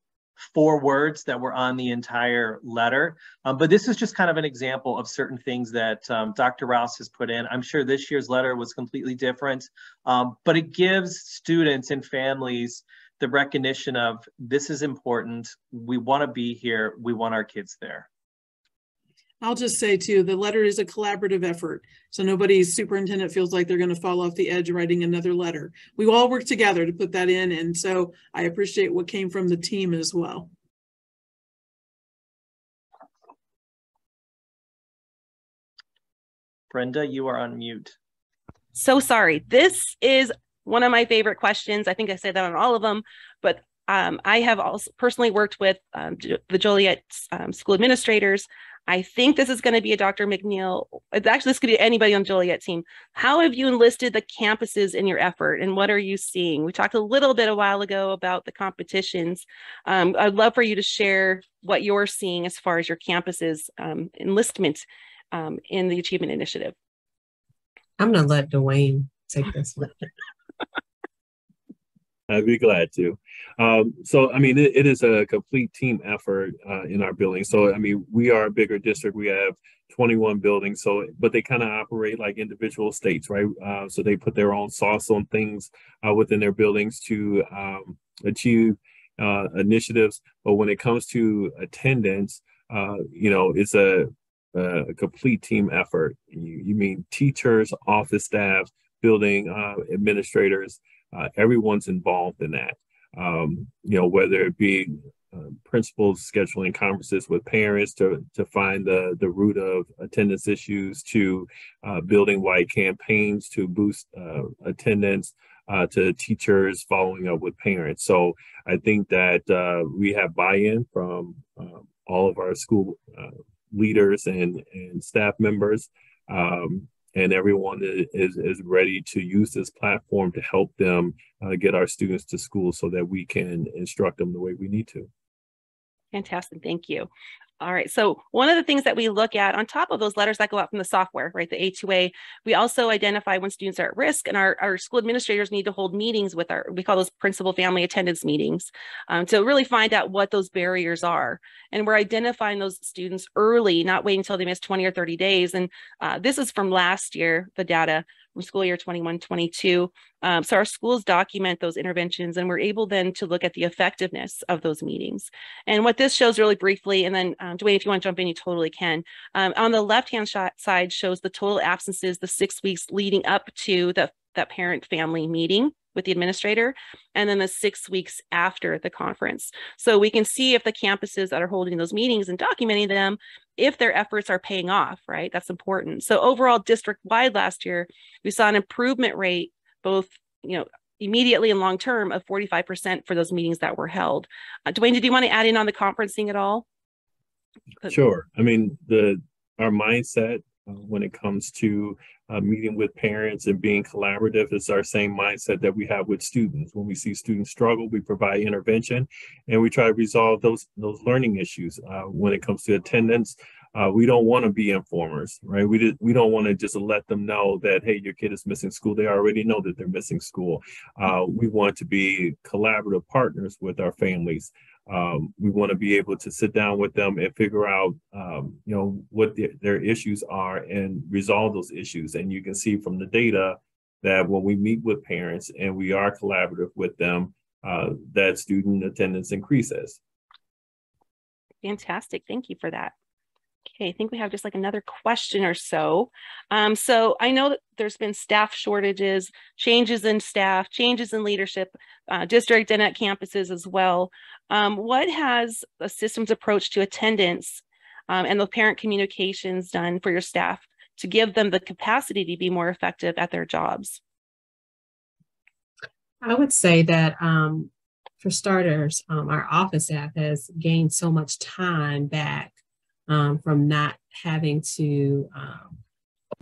four words that were on the entire letter. Um, but this is just kind of an example of certain things that um, Dr. Rouse has put in. I'm sure this year's letter was completely different, um, but it gives students and families the recognition of this is important. We want to be here. We want our kids there. I'll just say too, the letter is a collaborative effort. So nobody's superintendent feels like they're going to fall off the edge writing another letter. We all work together to put that in. And so I appreciate what came from the team as well. Brenda, you are on mute. So sorry. This is one of my favorite questions. I think I say that on all of them, but um, I have also personally worked with um, the Joliet um, school administrators. I think this is going to be a Dr. McNeil. Actually, this could be anybody on Joliet team. How have you enlisted the campuses in your effort and what are you seeing? We talked a little bit a while ago about the competitions. Um, I'd love for you to share what you're seeing as far as your campuses um, enlistment um, in the Achievement Initiative. I'm going to let Dwayne take this one. [laughs] I'd be glad to. Um, so, I mean, it, it is a complete team effort uh, in our building. So, I mean, we are a bigger district. We have 21 buildings. So, but they kind of operate like individual states, right? Uh, so they put their own sauce on things uh, within their buildings to um, achieve uh, initiatives. But when it comes to attendance, uh, you know, it's a, a complete team effort. You, you mean teachers, office staff, building uh, administrators, uh, everyone's involved in that. Um, you know, whether it be uh, principals scheduling conferences with parents to, to find the, the root of attendance issues, to uh, building wide campaigns to boost uh, attendance, uh, to teachers following up with parents. So I think that we have buy-in from all of our school leaders and, and staff members. Um, and everyone is, is ready to use this platform to help them uh, get our students to school so that we can instruct them the way we need to. Fantastic, thank you. All right. So one of the things that we look at on top of those letters that go out from the software, right, the A2A, we also identify when students are at risk and our, our school administrators need to hold meetings with our, we call those principal family attendance meetings um, to really find out what those barriers are. And we're identifying those students early, not waiting until they miss 20 or 30 days. And uh, this is from last year, the data from school year 21 22. Um, so our schools document those interventions and we're able then to look at the effectiveness of those meetings. And what this shows really briefly, and then um, Dwayne, if you want to jump in, you totally can. Um, on the left-hand side shows the total absences, the six weeks leading up to the, that parent family meeting with the administrator, and then the six weeks after the conference. So we can see if the campuses that are holding those meetings and documenting them, if their efforts are paying off, right? That's important. So overall district wide last year, we saw an improvement rate, both, you know, immediately and long term of 45% for those meetings that were held. Uh, Dwayne, did you want to add in on the conferencing at all? Sure. I mean, the our mindset uh, when it comes to uh, meeting with parents and being collaborative is our same mindset that we have with students. When we see students struggle, we provide intervention and we try to resolve those those learning issues. Uh, when it comes to attendance, uh, we don't want to be informers, right? We did, we don't want to just let them know that hey, your kid is missing school. They already know that they're missing school. Uh, we want to be collaborative partners with our families. Um, we want to be able to sit down with them and figure out, um, you know, what the, their issues are and resolve those issues. And you can see from the data that when we meet with parents and we are collaborative with them, uh, that student attendance increases. Fantastic. Thank you for that. Okay, I think we have just like another question or so. Um, so I know that there's been staff shortages, changes in staff, changes in leadership, uh, district and at campuses as well. Um, what has a systems approach to attendance um, and the parent communications done for your staff to give them the capacity to be more effective at their jobs? I would say that um, for starters, um, our office staff has gained so much time back um, from not having to, um,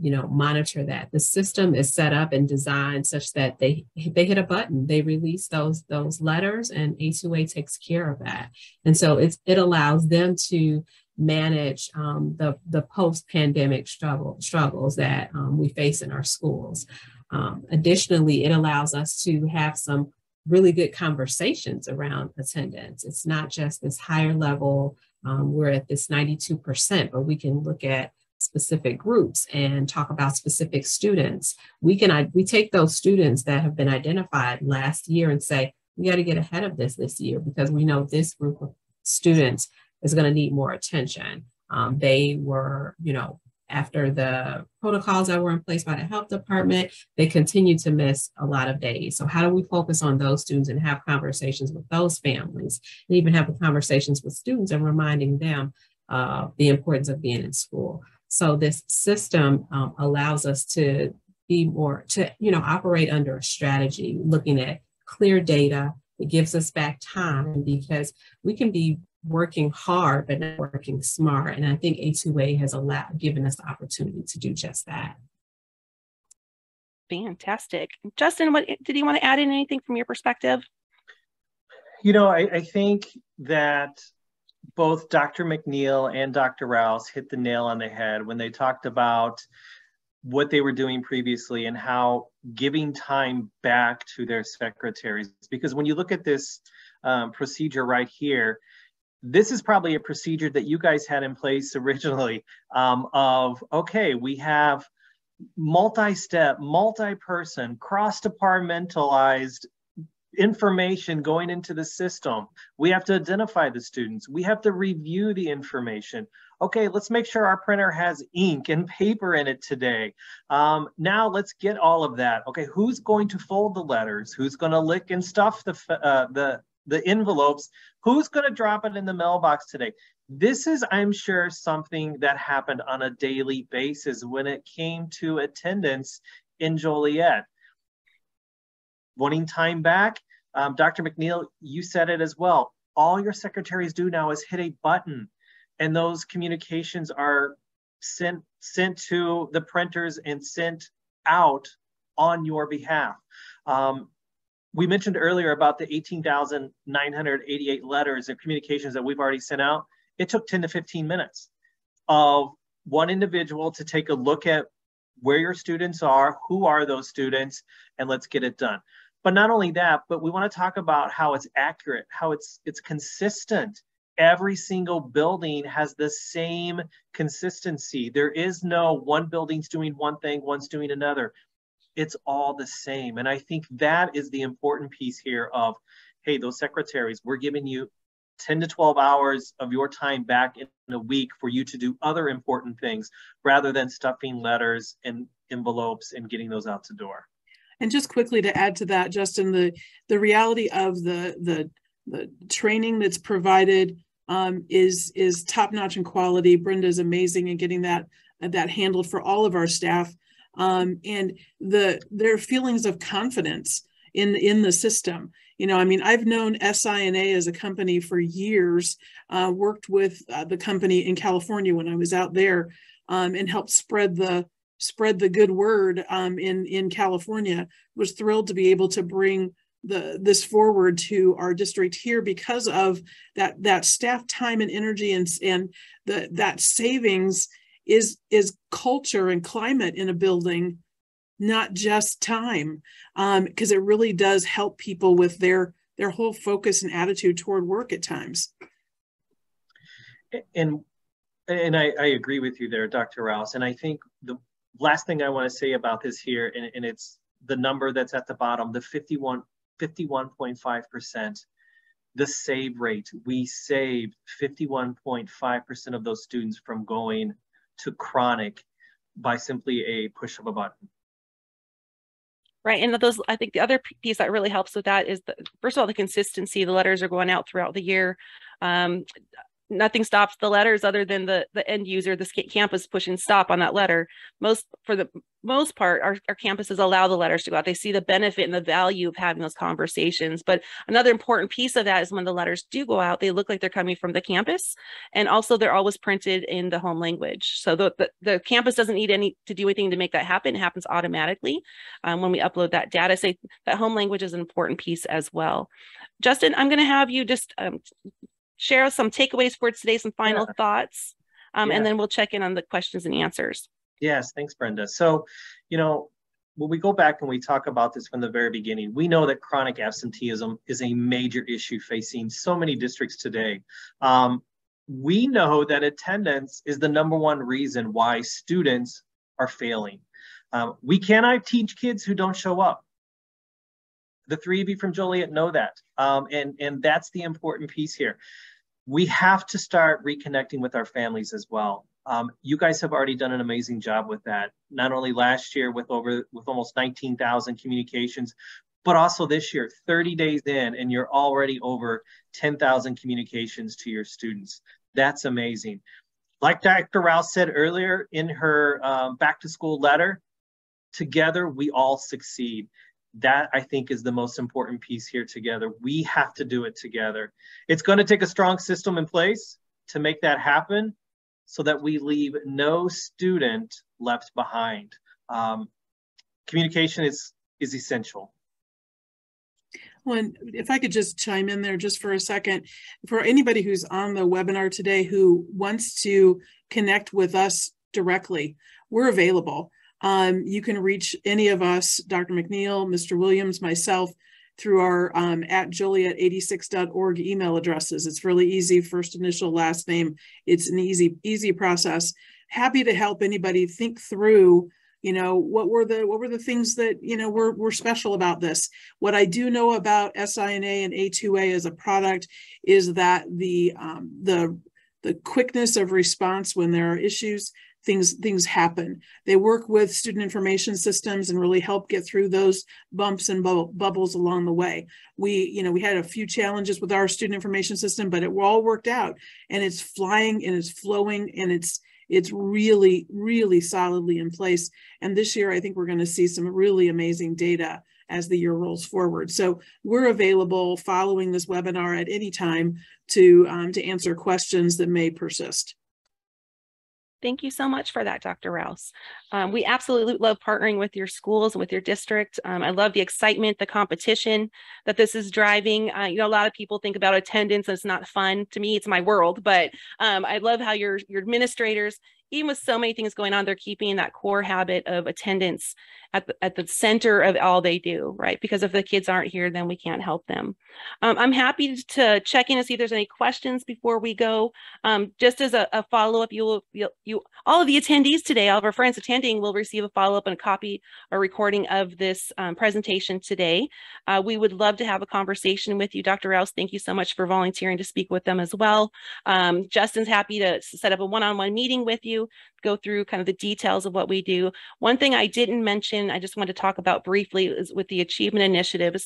you know, monitor that. The system is set up and designed such that they they hit a button, they release those those letters, and A2A takes care of that. And so it's it allows them to manage um, the the post pandemic struggle struggles that um, we face in our schools. Um, additionally, it allows us to have some really good conversations around attendance. It's not just this higher level um, we're at this 92%, but we can look at specific groups and talk about specific students. We can we take those students that have been identified last year and say, we got to get ahead of this this year because we know this group of students is going to need more attention. Um, they were, you know, after the protocols that were in place by the health department, they continue to miss a lot of days. So how do we focus on those students and have conversations with those families and even have conversations with students and reminding them uh, the importance of being in school. So this system um, allows us to be more, to, you know, operate under a strategy, looking at clear data. It gives us back time because we can be working hard but not working smart. And I think A2A has allowed given us the opportunity to do just that. Fantastic. Justin, what did you want to add in anything from your perspective? You know, I, I think that both Dr. McNeil and Dr. Rouse hit the nail on the head when they talked about what they were doing previously and how giving time back to their secretaries. Because when you look at this um, procedure right here, this is probably a procedure that you guys had in place [laughs] originally um, of, okay, we have multi-step, multi-person, cross-departmentalized information going into the system. We have to identify the students. We have to review the information. Okay, let's make sure our printer has ink and [laughs] paper in it today. Um, now let's get all of that. Okay, who's going to fold the letters? Who's going to lick and stuff the, uh, the the envelopes. Who's going to drop it in the mailbox today? This is, I'm sure, something that happened on a daily basis when it came to attendance in Joliet. Wanting time back, um, Dr. McNeil, you said it as well. All your secretaries do now is hit a button, and those communications are sent sent to the printers and sent out on your behalf. Um, we mentioned earlier about the 18,988 letters and communications that we've already sent out. It took 10 to 15 minutes of one individual to take a look at where your students are, who are those students, and let's get it done. But not only that, but we want to talk about how it's accurate, how it's it's consistent. Every single building has the same consistency. There is no one building's doing one thing, one's doing another it's all the same. And I think that is the important piece here of, hey, those secretaries, we're giving you 10 to 12 hours of your time back in a week for you to do other important things rather than stuffing letters and envelopes and getting those out the door. And just quickly to add to that, Justin, the the reality of the the, the training that's provided um, is is top notch in quality. Brenda is amazing in getting that that handled for all of our staff um, and the their feelings of confidence in in the system. You know, I mean, I've known SINA as a company for years. Uh, worked with uh, the company in California when I was out there, um, and helped spread the spread the good word um, in in California. Was thrilled to be able to bring the this forward to our district here because of that that staff time and energy and and the that savings is is culture and climate in a building not just time. Because um, it really does help people with their their whole focus and attitude toward work at times. And and I, I agree with you there dr rouse. And i think the last thing i want to say about this here and, and it's the number that's at the bottom the 51 51.5%. The save rate, we saved 51.5% of those students from going to chronic by simply a push of a button. Right. And those, I think the other piece that really helps with that is the, first of all, the consistency. The letters are going out throughout the year. Um, nothing stops the letters other than the the end user the campus pushing stop on that letter. Most for the most part our, our campuses allow the letters to go out. They see the benefit and the value of having those conversations. But another important piece of that is when the letters do go out they look like they're coming from the campus and also they're always printed in the home language. So the the, the campus doesn't need any to do anything to make that happen. It happens automatically um, when we upload that data. Say that home language is an important piece as well. Justin i'm going to have you just um, share some takeaways for today, some final yeah. thoughts, um, yeah. and then we'll check in on the questions and answers. Yes, thanks, Brenda. So, you know, when we go back and we talk about this from the very beginning, we know that chronic absenteeism is a major issue facing so many districts today. Um, we know that attendance is the number one reason why students are failing. Um, we cannot teach kids who don't show up the three of you from Joliet know that. Um, and, and that's the important piece here. We have to start reconnecting with our families as well. Um, you guys have already done an amazing job with that. Not only last year with over with almost 19,000 communications, but also this year, 30 days in, and you're already over 10,000 communications to your students. That's amazing. Like Dr. Rouse said earlier in her um, back to school letter, together we all succeed that I think is the most important piece here together. We have to do it together. It's going to take a strong system in place to make that happen so that we leave no student left behind. Um, communication is, is essential. Well, if I could just chime in there just for a second, for anybody who's on the webinar today who wants to connect with us directly, we're available. Um, you can reach any of us, Dr. McNeil, Mr. Williams, myself, through our um, at joliet86.org email addresses. It's really easy, first initial, last name. It's an easy, easy process. Happy to help anybody think through, you know, what were the what were the things that, you know, were, were special about this. What I do know about SINA and A2A as a product is that the um, the the quickness of response when there are issues things things happen. They work with student information systems and really help get through those bumps and bubble, bubbles along the way. We, you know, we had a few challenges with our student information system, but it all worked out and it's flying and it's flowing and it's it's really really solidly in place. And this year, I think we're going to see some really amazing data as the year rolls forward. So we're available following this webinar at any time to um, to answer questions that may persist. Thank you so much for that, Dr. Rouse. Um, we absolutely love partnering with your schools and with your district. Um, I love the excitement, the competition that this is driving. Uh, you know, a lot of people think about attendance and it's not fun. To me, it's my world, but um, I love how your, your administrators even with so many things going on, they're keeping that core habit of attendance at the, at the center of all they do, right? Because if the kids aren't here, then we can't help them. Um, I'm happy to check in and see if there's any questions before we go. Um, just as a, a follow-up, you will, you, you, all of the attendees today, all of our friends attending will receive a follow-up and a copy or recording of this um, presentation today. Uh, we would love to have a conversation with you. Dr. Rouse, thank you so much for volunteering to speak with them as well. Um, Justin's happy to set up a one-on-one -on -one meeting with you you go through kind of the details of what we do. One thing I didn't mention, I just want to talk about briefly is with the Achievement Initiative.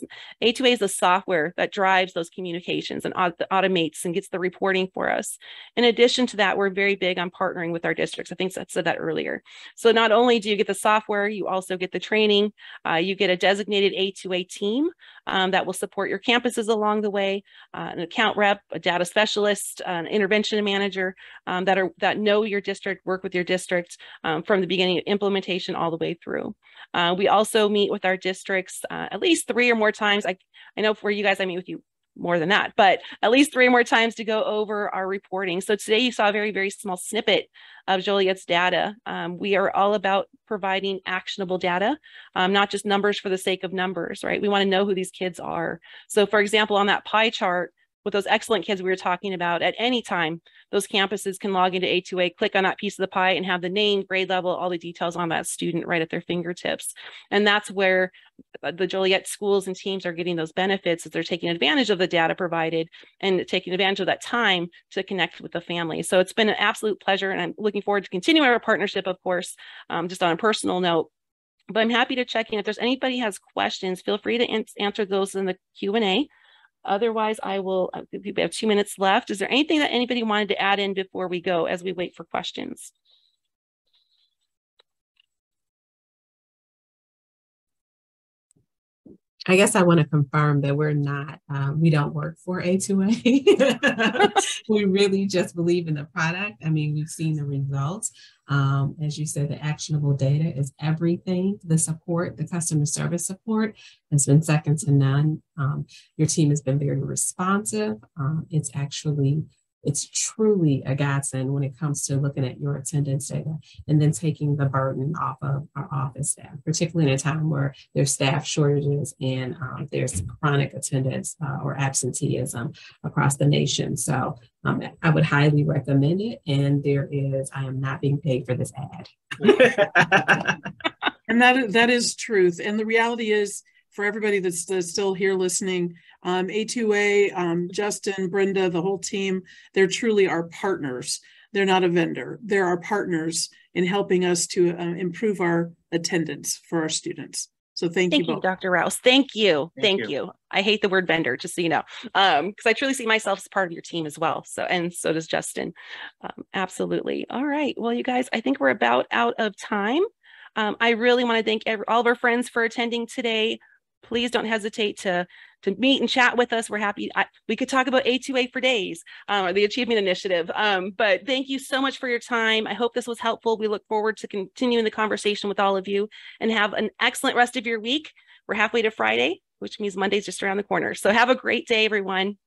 A2A is the software that drives those communications and automates and gets the reporting for us. In addition to that, we're very big on partnering with our districts. I think I said that earlier. So not only do you get the software, you also get the training. Uh, you get a designated A2A team um, that will support your campuses along the way, uh, an account rep, a data specialist, an intervention manager um, that are that know your district, work with your district um, from the beginning of implementation all the way through. Uh, we also meet with our districts uh, at least three or more times. I, I know for you guys, I meet with you more than that, but at least three more times to go over our reporting. So today you saw a very, very small snippet of Joliet's data. Um, we are all about providing actionable data, um, not just numbers for the sake of numbers, right? We want to know who these kids are. So for example, on that pie chart, with those excellent kids we were talking about, at any time, those campuses can log into A2A, click on that piece of the pie and have the name, grade level, all the details on that student right at their fingertips. And that's where uh, the Joliet schools and teams are getting those benefits that they're taking advantage of the data provided and taking advantage of that time to connect with the family. So it's been an absolute pleasure and I'm looking forward to continuing our partnership, of course, um, just on a personal note but I'm happy to check in. If there's anybody has questions, feel free to answer those in the Q&A. Otherwise, I will, uh, we have two minutes left. Is there anything that anybody wanted to add in before we go as we wait for questions? I guess I want to confirm that we're not, um, we don't work for A2A. [laughs] we really just believe in the product. I mean, we've seen the results. Um, as you said, the actionable data is everything. The support, the customer service support has been second to none. Um, your team has been very responsive. Um, it's actually it's truly a godsend when it comes to looking at your attendance data and then taking the burden off of our office staff, particularly in a time where there's staff shortages and um, there's chronic attendance uh, or absenteeism across the nation. So um, I would highly recommend it. And there is, I am not being paid for this ad. [laughs] and that, that is truth. And the reality is, for everybody that's, that's still here listening, um, A2A, um, Justin, Brenda, the whole team, they're truly our partners. They're not a vendor. They're our partners in helping us to uh, improve our attendance for our students. So thank, thank you, you Dr. Rouse. Thank you. Thank, thank you. you. I hate the word vendor, just so you know, because um, I truly see myself as part of your team as well. So, and so does Justin. Um, absolutely. All right. Well, you guys, I think we're about out of time. Um, I really want to thank every, all of our friends for attending today please don't hesitate to to meet and chat with us. We're happy. I, we could talk about A2A for days um, or the Achievement Initiative. Um, but thank you so much for your time. I hope this was helpful. We look forward to continuing the conversation with all of you and have an excellent rest of your week. We're halfway to Friday, which means Monday's just around the corner. So have a great day, everyone.